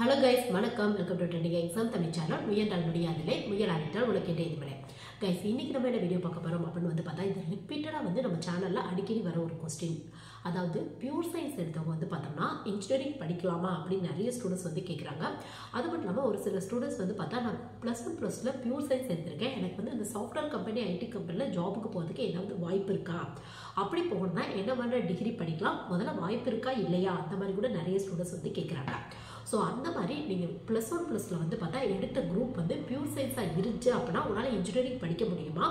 Hello guys வணக்கம். Welcome to trending exam Tamil channel முயன்றால் முடியாதில்லை முயலாவிட்டால் உனக்கு என்ன இதுமலை கைஸ் இன்னைக்கு நம்ம என்ன வீடியோ பார்க்க போகிறோம் அப்படின்னு வந்து பார்த்தா இது ரிப்பீட்டடாக வந்து நம்ம சேனலில் அடிக்கடி வர ஒரு கொஸ்டின் அதாவது பியூர் சயின்ஸ் எடுத்தவங்க வந்து பார்த்தோம்னா இன்ஜினியரிங் படிக்கலாமா அப்படின்னு நிறைய ஸ்டூடெண்ட்ஸ் வந்து கேட்குறாங்க அது மட்டும் இல்லாமல் ஒரு சில ஸ்டூடெண்ட்ஸ் வந்து பார்த்தா நான் ப்ளஸ் ஒன் ப்ளஸில் பியூர் சயின்ஸ் எடுத்திருக்கேன். எனக்கு வந்து இந்த சாஃப்ட்வேர் கம்பெனி ஐடி கம்பெனியில் ஜாபுக்கு போகிறதுக்கு ஏதாவது வாய்ப்பு இருக்கா? அப்படி போகணும்னா என்ன மாதிரி டிகிரி படிக்கலாம்? முதல்ல வாய்ப்பு இருக்கா? இல்லையா? அந்த மாதிரி கூட நிறைய ஸ்டூடெண்ட்ஸ் வந்து கேட்குறாங்க ஸோ அந்த மாதிரி நீங்கள் ப்ளஸ் ஒன் ப்ளஸில் வந்து பார்த்தா எடுத்த குரூப் வந்து பியூர் சயின்ஸாக இருந்துச்சு அப்படின்னா உங்களால் இன்ஜினியரிங் படிக்க முடியுமா?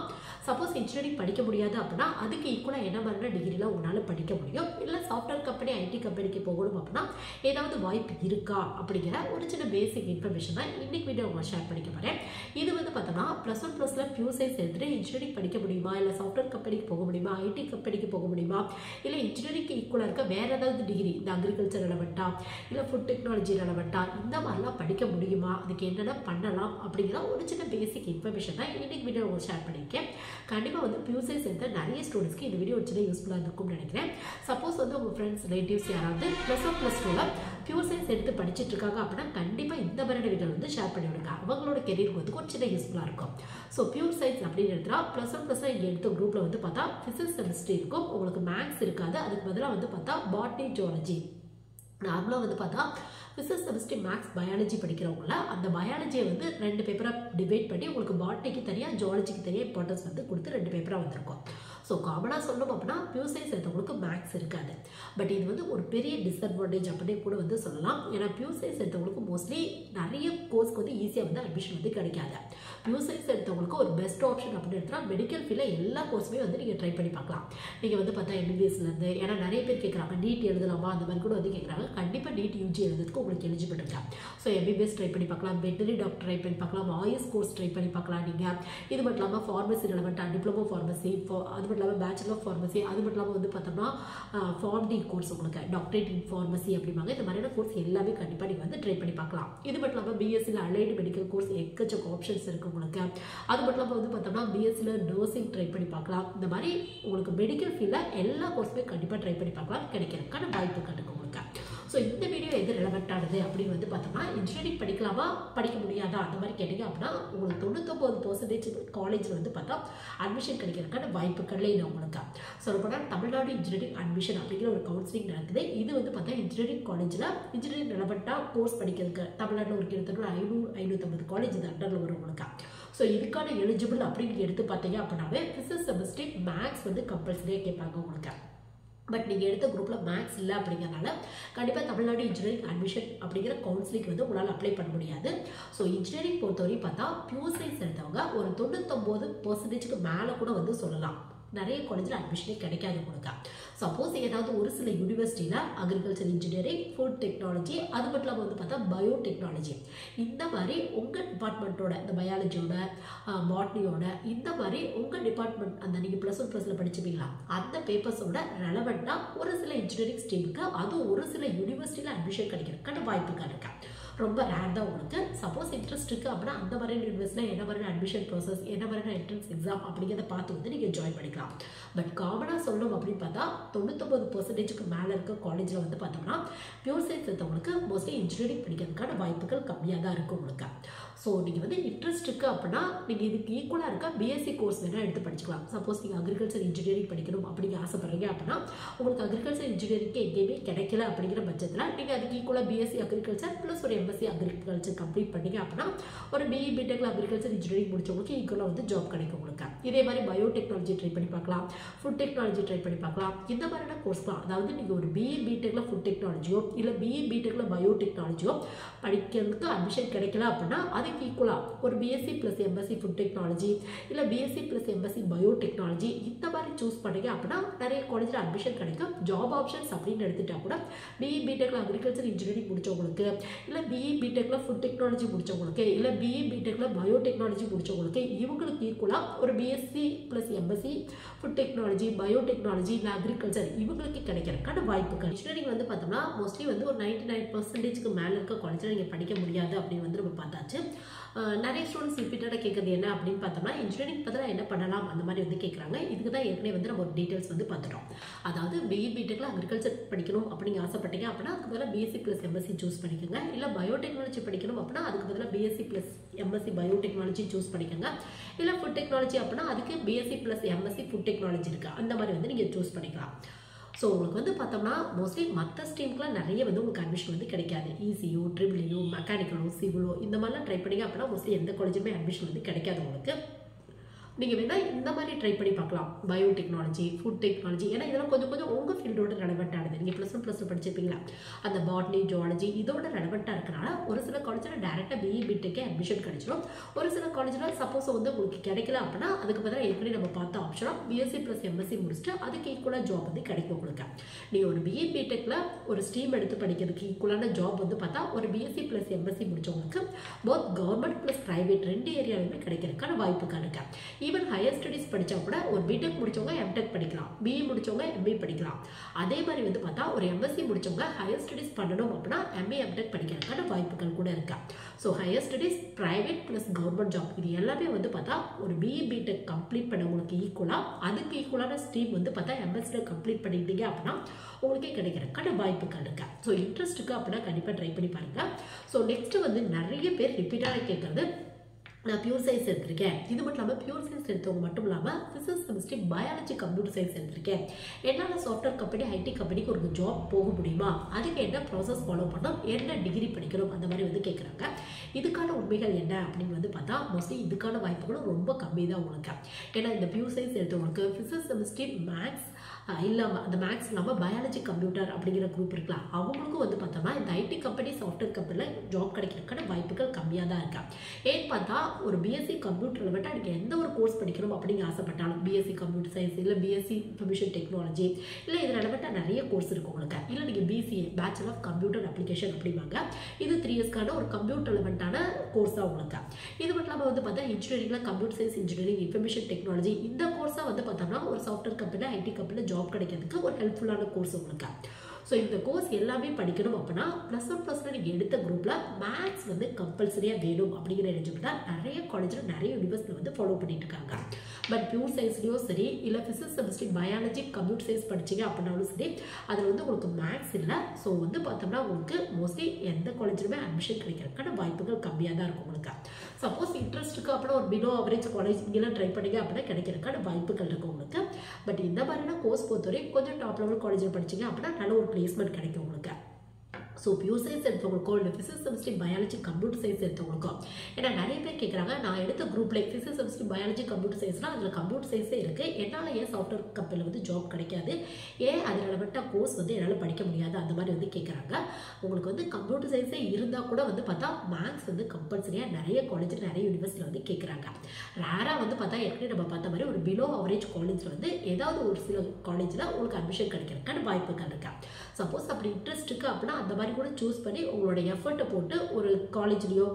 சப்போஸ் இன்ஜினியரிங் படிக்க முடியாது அப்படின்னா அதுக்கு ஈக்குவலாக என்ன மாதிரி டிகிரிலாம் உன்னால் படிக்க முடியும்? இல்லை சாஃப்ட்வேர் கம்பெனி ஐடி கம்பெனிக்கு போகணும் அப்படின்னா ஏதாவது வாய்ப்பு இருக்கா? அப்படிங்கிற ஒரு சின்ன பேசிக் இன்ஃபர்மேஷன் தான் இன்னைக்கு வீடியோ உங்களை ஷேர் பண்ணிக்க போகிறேன் இது வந்து பார்த்தோம்னா ப்ளஸ் ஒன் ப்ளஸில் பியூர் சயின்ஸ் எடுத்துட்டு இன்ஜினியரிங் படிக்க முடியுமா? இல்லை சாஃப்ட்வேர் கம்பெனிக்கு போக முடியுமா? ஐடி கம்பெனிக்கு போக முடியுமா? இல்லை இன்ஜினியரிங்க்கு ஈக்குவலாக இருக்க வேறு ஏதாவது டிகிரி இந்த அக்ரிகல்ச்சர் ரெலவெண்ட்டாக இல்லை ஃபுட் டெக்னாலஜி ரெலவெண்ட்டா இந்த மாதிரிலாம் படிக்க முடியுமா? அதுக்கு என்னென்ன பண்ணலாம்? அப்படிங்கிற ஒரு சின்ன பேசிக் இன்ஃபர்மேஷன் தான் இன்னைக்கு வீடியோ உங்களுக்கு ஷேர் பண்ணியிருக்கேன். கண்டிப்பாக வந்து பியூர் சேர்ந்த நிறைய ஸ்டூடெண்ட்ஸ்க்கு இந்த வீடியோ ஒரு சின்ன யூஸ்ஃபுல்லாக இருக்கும்னு நினைக்கிறேன். சப்போஸ் வந்து உங்கள் ஃப்ரெண்ட்ஸ் ரிலேட்டிவ்ஸ் யாராவது ப்ளஸ் ஒன் ப்ளஸ் டூவில் பியூர் சயின்ஸ் எடுத்து படிச்சுட்டு இருக்காங்க அப்படின்னா கண்டிப்பாக இந்த மாதிரியான வீடியோ வந்து ஷேர் பண்ணி விடுங்க. அவங்களோட கெரியருக்கு வந்து ஒரு சின்ன யூஸ்ஃபுல்லாக இருக்கும். ஸோ பியூர் சயின்ஸ் அப்படின்னு எடுத்தா ப்ளஸ் ஒன் ப்ளஸ் ஒன் எடுத்த குரூப்பில் வந்து பார்த்தா ஃபிசிக்ஸ் கெமிஸ்ட்ரி இருக்கும். உங்களுக்கு மேக்ஸ் இருக்காது. அதுக்கு பதிலாக வந்து பார்த்தா பாட்னி ஜுவாலஜி நார்மலாக வந்து பார்த்தா பிசிக்ஸ் கெமிஸ்ட்ரி மேக்ஸ் பயாலஜி படிக்கிறவங்கள அந்த பயாலஜியை வந்து ரெண்டு பேப்பராக டிவைட் பண்ணி உங்களுக்கு பாட்னிக்கு தனியாக ஜுவாலஜிக்கு தனியாக இம்பார்ட்டன்ஸ் வந்து கொடுத்து ரெண்டு பேப்பராக வந்திருக்கும். ஸோ காமனாக சொல்லணும் அப்படின்னா பியூர் சயின்ஸ் எடுத்தவங்களுக்கு மேக்ஸ் இருக்காது. பட் இது வந்து ஒரு பெரிய டிஸ்அட்வான்டேஜ் அப்படின்னு கூட வந்து சொல்லலாம். ஏன்னா பியூர் சயின்ஸ் எடுத்தவங்களுக்கு மோஸ்ட்லி நிறைய கோர்ஸ்க்கு வந்து ஈஸியாக வந்து அட்மிஷன் வந்து கிடைக்காது. பியூர் சயின்ஸ் எடுத்தவங்களுக்கு ஒரு பெஸ்ட் ஆப்ஷன் அப்படின்னு எடுத்தால் மெடிக்கல் ஃபீல்டில் எல்லா கோர்ஸுமே வந்து நீங்கள் ட்ரை பண்ணி பார்க்கலாம். நீங்கள் வந்து பார்த்தா எம்பிபிஎஸ்லேருந்து ஏன்னா நிறைய பேர் கேட்குறாங்க நீட் எழுதலாமா? அந்த மாதிரி கூட வந்து கேட்குறாங்க கண்டிப்பாக நீட் யூஜி எழுதுறதுக்கு உங்களுக்கு எலிஜிபிள் இருக்கா? ஸோ எம்பிபிஎஸ் ட்ரை பண்ணி பார்க்கலாம். வெட்டரி டாக்டர் ட்ரை பண்ணி பார்க்கலாம். ஆயுஸ் கோர்ஸ் ட்ரை பண்ணி பார்க்கலாம் நீங்கள் இது மட்டும் இல்லாமல் ஃபார்மசி ரெலவெண்ட்டாக டிப்ளமோ ஃபார்மசி அது மட்டும் இல்லாமல் பேச்சுலர் ஆஃப் ஃபார்மசி அது மட்டும் இல்லாமல் வந்து பார்த்தோம்னா ஃபார்ம்டி கோர்ஸ் உங்களுக்கு டாக்டரேட் இன் ஃபார்மசி அப்படிம்பாங்க. இந்த மாதிரியான கோர்ஸ் எல்லாமே கண்டிப்பாக நீங்கள் வந்து ட்ரை பண்ணி பார்க்கலாம். இது மட்டும் இல்லாமல் பிஎஸ்சியில் அலைடு மெடிக்கல் கோர்ஸ் எக்கச்சக்க ஆப்ஷன்ஸ் இருக்குது உங்களுக்கு. அது மட்டும் இல்லாமல் வந்து பார்த்தோம்னா பிஎஸ்சியில் நர்சிங் ட்ரை பண்ணி பார்க்கலாம். இந்த மாதிரி உங்களுக்கு மெடிக்கல் ஃபீல்டில் எல்லா கோர்ஸுமே கண்டிப்பாக ட்ரை பண்ணி பார்க்கலாம். கிடைக்கிறதுக்கான வாய்ப்பு கண்டுக்கு ஸோ இந்த வீடியோ எது ரெலவெண்ட்டானது அப்படின்னு வந்து பார்த்தோம்னா இன்ஜினியரிங் படிக்கலாமா படிக்க முடியாதா அந்த மாதிரி கேட்டிங்க அப்படின்னா உங்களுக்கு தொண்ணூத்தொம்பது பர்சன்டேஜ் காலேஜில் வந்து பார்த்தா அட்மிஷன் கிடைக்கிறதுக்கான வாய்ப்புகள் இல்லை உங்களுக்கு. சொல்லப்போனால் தமிழ்நாடு இன்ஜினியரிங் அட்மிஷன் அப்படிங்கிற ஒரு கவுன்சிலிங் நடக்குது. இது வந்து பார்த்தா இன்ஜினியரிங் காலேஜில் இன்ஜினியரிங் ரெலவெண்ட்டாக கோர்ஸ் படிக்கிறதுக்கு தமிழ்நாட்டில் ஒரு கிட்டத்தட்ட ஐநூறு ஐநூற்றம்பது காலேஜ் இது அண்டரில் வரும் உங்களுக்கு. ஸோ இதுக்கான எலிஜிபிள் அப்படின்னு எடுத்து பார்த்தீங்க அப்படின்னாவே ஃபிசிக்ஸ் செமஸ்ட்ரி மேக்ஸ் வந்து கம்பல்சரியாக கேட்பாங்க உங்களுக்கு. பட் நீங்கள் எடுத்த குரூப்பில் மேக்ஸ் இல்லை அப்படிங்கிறனால கண்டிப்பாக தமிழ்நாடு இன்ஜினியரிங் அட்மிஷன் அப்படிங்கிற கவுன்சிலிங் வந்து உங்களால் அப்ளை பண்ண முடியாது. ஸோ இன்ஜினியரிங் பொறுத்தவரையும் பார்த்தா பியூர் சயின்ஸ் எடுத்தவங்க ஒரு தொண்ணூத்தொம்பது பர்சன்டேஜுக்கு மேலே கூட வந்து சொல்லலாம். நிறைய காலேஜில் அட்மிஷனே கிடைக்காது உங்களுக்கு. சப்போஸ் ஏதாவது ஒரு சில யூனிவர்சிட்டியில் அக்ரிகல்ச்சர் இன்ஜினியரிங் ஃபுட் டெக்னாலஜி அது மட்டும் இல்லாமல் வந்து பார்த்தா பயோ டெக்னாலஜி இந்த மாதிரி உங்கள் டிபார்ட்மெண்ட்டோட இந்த பயாலஜியோட பாட்னியோட இந்த மாதிரி உங்கள் டிபார்ட்மெண்ட் அந்த நீங்கள் ப்ளஸ் ஒன் ப்ளஸில் படிச்சுப்பீங்களா அந்த பேப்பர்ஸோட ரெலவெண்ட்டாக ஒரு சில இன்ஜினியரிங் ஸ்ட்ரீமுக்கு அதுவும் ஒரு சில யூனிவர்சிட்டியில் அட்மிஷன் கிடைக்கிறதுக்கான வாய்ப்புகள் இருக்கா. ரொம்ப ரேர் தான் உங்களுக்கு சப்போஸ் இன்ட்ரெஸ்ட் இருக்குது அப்படின்னா அந்த மாதிரியான யூனிவர்சிட்டியில் என்ன மாதிரியான அட்மிஷன் ப்ராசஸ் என்ன மாதிரியான என்ட்ரன்ஸ் எக்ஸாம் அப்படிங்கிறத பார்த்து வந்து நீங்கள் ஜாயின் பண்ணிக்கலாம். பட் காமனாக சொல்லணும் அப்படின்னு பார்த்தா தொண்ணூத்தொம்பது பர்சன்டேஜுக்கு மேலே இருக்க காலேஜில் வந்து பார்த்தோம்னா பியூர் சயின்ஸ் எடுத்தவங்களுக்கு மோஸ்ட்லி இன்ஜினியரிங் படிக்கிறதுக்கான வாய்ப்புகள் கம்மியாக தான் இருக்கும் உங்களுக்கு. ஸோ நீங்கள் வந்து இன்ட்ரெஸ்ட் இருக்குது அப்படின்னா நீங்கள் இதுக்கு ஈக்குவலாக இருக்க? பிஎஸ்சி கோர்ஸ் வேணால் எடுத்து படிச்சுக்கலாம். சப்போஸ் நீங்கள் அக்ரிகல்ச்சர் இன்ஜினியரிங் படிக்கணும் அப்படிங்க ஆசைப்படுறீங்க அப்படின்னா உங்களுக்கு அக்ரிகல்ச்சர் இன்ஜினியரிங்க்கு எங்கேயுமே கிடைக்கல அப்படிங்கிற பட்சத்தில் நீங்கள் அதுக்கு ஈக்குவலாக பிஎஸ்சி அக்ரிகல்ச்சர் ப்ளஸ் ஒரு எம்எஸ்சி அக்ரிகல்ச்சர் கம்ப்ளீட் பண்ணீங்க அப்படின்னா ஒரு பிஇ பிடெக்கில் அக்ரிகல்ச்சர் இன்ஜினியரிங் முடிச்சவங்களுக்கு ஈக்குவலாக வந்து ஜாப் கிடைக்கும் உங்களுக்கு. இதே மாதிரி பயோ டெக்னாலஜி ட்ரை பண்ணி பார்க்கலாம். ஃபுட் டெக்னாலஜி ட்ரை பண்ணி பார்க்கலாம். இந்த மாதிரியான கோர்ஸ் தான். அதாவது நீங்கள் ஒரு பிஇ பிடெக்கில் ஃபுட் டெக்னாலஜியோ இல்லை பிஇ பிடெக்கில் பயோ டெக்னாலஜியோ படிக்கிறதுக்கு அட்மிஷன் கிடைக்கல அப்படின்னா அது அதுக்கு ஈக்குவலாக ஒரு BSc plus MSc food technology இல்லை BSc plus MSc bio technology இந்த மாதிரி சூஸ் பண்ணீங்க அப்படின்னா நிறைய காலேஜில் அட்மிஷன் கிடைக்கும். ஜாப் ஆப்ஷன்ஸ் அப்படின்னு எடுத்துட்டா கூட பிஇ பிடெக்கில் அக்ரிகல்ச்சர் இன்ஜினியரிங் முடிச்சவங்களுக்கு இல்லை பிஇ பிடெக்கில் ஃபுட் டெக்னாலஜி முடிச்சவங்களுக்கு இல்லை பிஇ பிடெக்கில் பயோ டெக்னாலஜி முடிச்சவங்களுக்கு இவங்களுக்கு ஈக்குவலாக ஒரு BSc plus MSc food technology bio technology இல்லை அக்ரிகல்ச்சர் இவங்களுக்கு கிடைக்கிறதுக்கான வாய்ப்புகள். இன்ஜினியரிங் வந்து பார்த்தோம்னா மோஸ்ட்லி வந்து ஒரு நைன்டி நைன் பர்சன்டேஜ்க்கு மேலே இருக்க காலேஜில் நீங்கள் படிக்க முடியாது அப்படின்னு வந்து நம்ம பார்த்தாச்சு. நிறைய ஸ்டூடெண்ட்ஸ் ரிப்பீட்டடாக கேட்குறது என்ன அப்படின்னு பார்த்தோம்னா இன்ஜினியரிங் பதிலாக என்ன பண்ணலாம் அந்த மாதிரி வந்து கேட்குறாங்க இதுக்கு தான் ஏற்கனவே வந்து நம்ம ஒரு டீட்டெயில்ஸ் வந்து பார்த்துட்டோம். அதாவது பிஇ பிடெக்கில் அக்ரிகல்ச்சர் படிக்கணும் அப்படின்னு ஆசைப்பட்டீங்க அப்படின்னா அதுக்கு பதிலாக பிஎஸ்சி ப்ளஸ் எம்எஸ்சி சூஸ் பண்ணிக்கோங்க. இல்லை பயோடெக்னாலஜி படிக்கணும் அப்படின்னா அதுக்கு பதிலாக BSc plus MSc biotechnology choose பண்ணிக்கோங்க. இல்லை ஃபுட் டெக்னாலஜி அப்படின்னா அதுக்கு BSc plus MSc food technology இருக்குது அந்த மாதிரி வந்து நீங்கள் சூஸ் பண்ணிக்கலாம். ஸோ உங்களுக்கு வந்து பார்த்தோம்னா மோஸ்ட்லி மற்ற ஸ்ட்ரீம்க்குலாம் நிறைய வந்து உங்களுக்கு அட்மிஷன் வந்து கிடைக்காது. ஈசியோ ட்ரிபிளியோ மெக்கானிக்கலோ சிவிலோ இந்த மாதிரிலாம் ட்ரை பண்ணிங்க அப்படின்னா மோஸ்ட்லி எந்த காலேஜுமே அட்மிஷன் வந்து கிடைக்காது உங்களுக்கு. நீங்கள் வேணால் இந்த மாதிரி ட்ரை பண்ணி பார்க்கலாம். பயோ டெக்னாலஜி ஃபுட் டெக்னாலஜி ஏன்னா இதெல்லாம் கொஞ்சம் கொஞ்சம் உங்கள் ஃபீல்டோட ரெலவெண்ட் ஆனது. நீங்கள் ப்ளஸ் ஒன் ப்ளஸ் டூ படிச்சிருப்பீங்களா? அந்த பாட்னி ஜுவாலஜி இதோட ரெலவெண்ட்டாக இருக்கிறனால ஒரு சில காலேஜில் டேரெக்டாக பிஇ பிடெக்கே அட்மிஷன் கிடைச்சிடும் ஒரு சில காலேஜில் சப்போஸ் வந்து உங்களுக்கு கிடைக்கல அப்படின்னா அதுக்கு பதிலாக ஏற்கனவே நம்ம பார்த்த ஆப்ஷனாக பிஎஸ்சி ப்ளஸ் எம்எஸ்சி முடிச்சுட்டு அதுக்கு ஈக்குவலாக ஜாப் வந்து கிடைக்கும் உங்களுக்கு. நீங்கள் ஒரு பிஇ பிடெக்கில் ஒரு ஸ்ட்ரீம் எடுத்து படிக்கிறதுக்கு ஈக்குவலான ஜாப் வந்து பார்த்தா ஒரு பிஎஸ்சி ப்ளஸ் எம்எஸ்சி முடிச்சவங்களுக்கு போத் கவர்மெண்ட் ப்ளஸ் ப்ரைவேட் ரெண்டு ஏரியாலுமே கிடைக்கிறதுக்கான வாய்ப்புகள் இருக்கு. ஈவன் ஹையர் ஸ்டடீஸ் படித்தா கூட ஒரு பிடெக் முடிச்சவங்க எம்டெக் படிக்கலாம். பிஇ முடிச்சவங்க எம்ஏ படிக்கலாம். அதே மாதிரி வந்து பார்த்தா ஒரு எம்எஸ்சி முடிச்சவங்க ஹையர் ஸ்டடீஸ் பண்ணணும் அப்படின்னா எம்ஏ எம்டெக் படிக்கிறதுக்கான வாய்ப்புகள் கூட இருக்கா. So higher studies private plus government job இது எல்லாமே வந்து பார்த்தா ஒரு பிஇ பிடெக் கம்ப்ளீட் பண்ணவங்களுக்கு ஈக்குவலாக அதுக்கு ஈக்குவலான ஸ்ட்ரீம் வந்து பார்த்தா எம்எஸ்சியில் கம்ப்ளீட் பண்ணிட்டீங்க அப்படின்னா உங்களுக்கே கிடைக்கிறதுக்கான வாய்ப்புகள் இருக்கு. ஸோ இன்ட்ரெஸ்ட்டுக்கு அப்படின்னா கண்டிப்பாக ட்ரை பண்ணி பாருங்கள் ஸோ நெக்ஸ்ட் வந்து நிறைய பேர் ரிப்பீட்டாக கேட்குறது நான் பியூர் சயின்ஸ் எடுத்திருக்கேன். இது மட்டும் இல்லாமல் பியூர் சயின்ஸ் எடுத்தவங்க மட்டும் இல்லாமல் physics chemistry biology computer science எடுத்திருக்கேன். என்னால் சாஃப்ட்வேர் கம்பெனி ஐடி கம்பெனிக்கு ஒரு ஜாப் போக முடியுமா? அதுக்கு என்ன ப்ராசஸ் ஃபாலோ பண்ணணும்? என்ன டிகிரி படிக்கணும்? அந்த மாதிரி வந்து கேட்குறாங்க இதுக்கான உண்மைகள் என்ன அப்படின்னு வந்து பார்த்தா மோஸ்ட்லி இதுக்கான வாய்ப்புகளும் ரொம்ப கம்மி தான் உங்களுக்கு ஏன்னா இந்த பியூர் சயின்ஸ் எடுத்தவங்களுக்கு ஃபிசிக்ஸ் கெமிஸ்ட்ரி மேக்ஸ் இல்லாமல் அந்த மேக்ஸ் இல்லாமல் பயாலஜி கம்ப்யூட்டர் அப்படிங்கிற குரூப் இருக்கலாம் அவங்களுக்கும் வந்து பார்த்தோம்னா இந்த ஐடி கம்பெனி சாஃப்ட்வேர் கம்பெனியில் ஜாப் கிடைக்கிறதுக்கான வாய்ப்புகள் கம்மியாக தான் இருக்கா. ஏன்னு பார்த்தா ஒரு பிஎஸ்சி கம்ப்யூட்டரில் விட்டு எனக்கு எந்த ஒரு கோர்ஸ் படிக்கணும் அப்படின்னு ஆசைப்பட்டாலும் பிஎஸ்சி கம்ப்யூட்டர் சயின்ஸ் இல்லை பிஎஸ்சி இன்ஃபர்மேஷன் டெக்னாலஜி இல்லை இது ரெலவெண்ட்டாக நிறைய கோர்ஸ் இருக்கு உங்களுக்கு இல்லை நீங்கள் BCA bachelor of computer application அப்படிம்பாங்க. இது த்ரீ இயர்ஸ்க்கான ஒரு கம்ப்யூட்டர் ரெலவெண்ட்டான கோர்ஸ் தான் உங்களுக்கு இது மட்டும் இல்லாமல் வந்து பார்த்தா இன்ஜினியரிங்கில் computer science engineering information technology இந்த கோர்ஸாக வந்து பார்த்தோம்னா ஒரு சாஃப்ட்வேர் கம்பெனியில் ஐடி கம்பெனியில் ஜாப் கிடைக்கிறதுக்கு ஒரு ஹெல்ப்ஃபுல்லான கோர்ஸ் உங்களுக்கு ஸோ இந்த கோர்ஸ் எல்லாமே படிக்கணும் அப்படின்னா ப்ளஸ் ஒன் ப்ளஸ் நீங்கள் எடுத்த குரூப்பில் மேத்ஸ் வந்து கம்பல்சரியாக வேணும் அப்படிங்கிற எலிஜிபிள் தான் நிறைய காலேஜில் நிறைய யூனிவர்சிட்டியில் வந்து ஃபாலோ பண்ணிட்டு இருக்காங்க. பட் பியூர் சயின்ஸ்லேயும் சரி இல்லை physics chemistry biology computer science படிச்சீங்க அப்படின்னாலும் சரி அதில் வந்து உங்களுக்கு மேக்ஸ் இல்லை. ஸோ வந்து பார்த்தோம்னா உங்களுக்கு மோஸ்ட்லி எந்த காலேஜிலுமே அட்மிஷன் கிடைக்கிறதுக்கான வாய்ப்புகள் கம்மியாக தான் இருக்கும் உங்களுக்கு. சப்போஸ் இன்ட்ரெஸ்ட்டுக்கு அப்புறம் ஒரு பிலோ அவரேஜ் காலேஜ் இங்கெல்லாம் ட்ரை பண்ணீங்க அப்படின்னா கிடைக்கிறதுக்கான வாய்ப்புகள் இருக்கும் உங்களுக்கு. பட் இந்த மாதிரியான கோர்ஸ் பொறுத்தவரை கொஞ்சம் டாப் லெவல் காலேஜில் படிச்சீங்க அப்படின்னா நல்ல ஒரு பிளேஸ்மெண்ட் கிடைக்கும் உங்களுக்கு. ஸோ பியூர் சயின்ஸ் எடுத்தவங்களுக்கோ இல்லை physics chemistry biology computer science எடுத்தவங்களுக்கோ. ஏன்னா நிறைய பேர் கேட்குறாங்க நான் எடுத்த குரூப்ல ஃபிசிக்ஸ் செமிஸ்ட்ரி பயாலஜி கம்ப்யூட்டர் சயின்ஸ்னால் அதில் கம்ப்யூட்டர் சயின்ஸே இருக்குது என்னால் ஏன் சாஃப்ட்வேர் கம்பெனியில் வந்து ஜாப் கிடைக்காது? ஏன் அதில் ரெலவெண்ட்டாக கோர்ஸ் வந்து என்னால் படிக்க முடியாது? அந்த மாதிரி வந்து கேட்குறாங்க உங்களுக்கு வந்து கம்ப்யூட்டர் சயின்ஸே இருந்தால் கூட வந்து பார்த்தா மேக்ஸ் வந்து கம்பல்சரியாக நிறைய காலேஜில் நிறைய யூனிவர்சிட்டியில் வந்து கேட்குறாங்க ரேராக வந்து பார்த்தா ஏற்கனவே நம்ம பார்த்த மாதிரி ஒரு பிலோ அவரேஜ் காலேஜில் வந்து ஏதாவது ஒரு சில காலேஜில் உங்களுக்கு அட்மிஷன் கிடைக்கிறதுக்கான வாய்ப்புகள் இருக்கா. சப்போஸ் அப்படி இன்ட்ரெஸ்ட் இருக்குது அப்படின்னா அந்த மாதிரி கூட சூஸ் பண்ணி உங்களோட எஃபர்ட்டை போட்டு ஒரு காலேஜ்லேயோ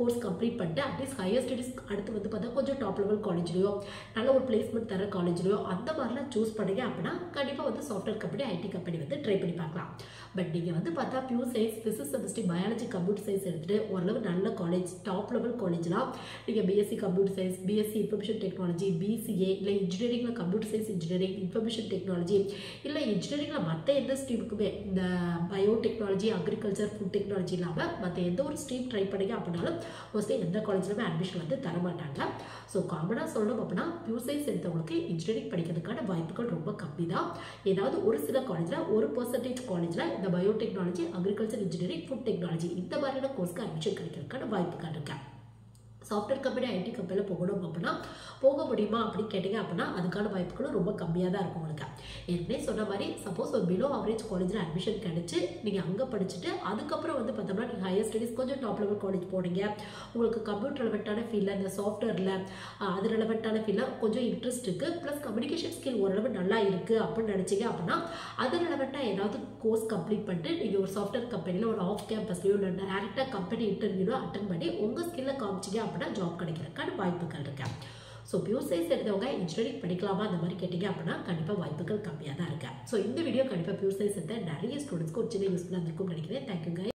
கோர்ஸ் கம்ப்ளீட் பண்ணிட்டு அட்லீஸ்ட் ஹையர் ஸ்டடீஸ் அடுத்து வந்து பார்த்தா கொஞ்சம் டாப் லெவல் காலேஜ்லையோ நல்ல ஒரு பிளேஸ்மெண்ட் தர காலேஜ்லையோ அந்த மாதிரிலாம் சூஸ் பண்ணுங்க அப்படின்னா கண்டிப்பாக வந்து சாஃப்ட்வேர் கம்பெனி ஐடி கம்பெனி வந்து ட்ரை பண்ணி பார்க்கலாம். பட் நீங்கள் வந்து பார்த்தா pure science physics chemistry biology computer science எடுத்துகிட்டு ஓரளவு நல்ல காலேஜ் டாப் லெவல் காலேஜ்லாம் நீங்கள் BSc computer science BSc information technology BCA இல்லை இன்ஜினியரிங்கில் computer science engineering information technology இல்லை இன்ஜினியரிங்கில் மற்ற எந்த ஸ்ட்ரீமுக்குமே இந்த bio technology agriculture food technology இல்லாமல் மற்ற எந்த ஒரு ஸ்ட்ரீம் ட்ரை பண்ணுங்க அப்படின்னாலும் மோஸ்ட்லி எந்த காலேஜ்லையுமே அட்மிஷன் வந்து தரமாட்டாங்க. ஸோ காமனாக சொல்லணும் அப்படின்னா பியூர் சயின்ஸ் எடுத்தவங்களுக்கு இன்ஜினியரிங் படிக்கிறதுக்கான வாய்ப்புகள் ரொம்ப கம்மி தான் ஏதாவது ஒரு சில காலேஜில் ஒரு பர்சன்டேஜ் காலேஜில் இந்த biotechnology agriculture engineering food technology இந்த மாதிரியான கோர்ஸ்க்கு அட்மிஷன் கிடைக்கிறதுக்கான வாய்ப்புகள் இருக்குது சாஃப்ட்வேர் கம்பெனி ஐடி கம்பெனியில் போகணும் அப்படின்னா போக முடியுமா அப்படின்னு கேட்டிங்க அப்படின்னா அதுக்கான வாய்ப்புகளும் ரொம்ப கம்மியாக தான் இருக்கும் உங்களுக்கு. ஏற்கனவே சொன்ன மாதிரி சப்போஸ் ஒரு பிலோ அவரேஜ் காலேஜில் அட்மிஷன் கிடச்சி நீங்கள் அங்கே படிச்சுட்டு அதுக்கப்புறம் வந்து பார்த்தோம்னா நீங்கள் ஹையர் ஸ்டடீஸ் கொஞ்சம் டாப் லெவல் காலேஜ் போனீங்க. உங்களுக்கு கம்ப்யூட்டர் ரிலவெண்ட்டான ஃபீல்டில் இந்த சாஃப்ட்வேரில் அது ரிலவெண்ட்டான ஃபீல்டில் கொஞ்சம் இன்ட்ரெஸ்ட் இருக்குது ப்ளஸ் கம்யூனிகேஷன் ஸ்கில் ஓரளவு நல்லா இருக்குது அப்படின்னு நினச்சிங்க அப்படின்னா அது ரிலவெண்ட்டாக ஏதாவது கோர்ஸ் கம்ப்ளீட் பண்ணிட்டு நீங்கள் ஒரு சாஃப்ட்வேர் கம்பெனியில் ஒரு ஆஃப் கேம்பஸ்லையோ இல்லை டேரெக்டாக கம்பெனி இன்டர்வியூலோ அட்டன் பண்ணி உங்கள் ஸ்கில்லை காமிச்சிங்க அப்படின்னா ஜாப் கிடைக்கிறதுக்கான வாய்ப்புகள் இருக்கு. ஸோ பியூசைஸ் எடுத்தவங்க இன்ஜினியரிங் படிக்கலாமா அந்த மாதிரி கேட்டிங்க அப்படின்னா கண்டிப்பாக வாய்ப்புகள் கம்மியாக தான் இருக்கு. ஸோ இந்த வீடியோ கண்டிப்பாக பியூசைஸ் எடுத்த நிறைய ஸ்டூடெண்ட்ஸ்க்கு ஒரு சின்ன யூஸ்ஃபுல்லாக இருக்கும் நினைக்கிறேன். தேங்க்யூ